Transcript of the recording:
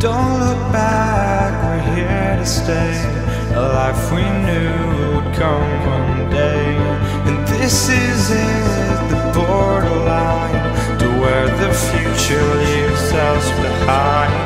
Don't look back, we're here to stay. A life we knew would come one day. And this is it, the borderline to where the future leaves us behind.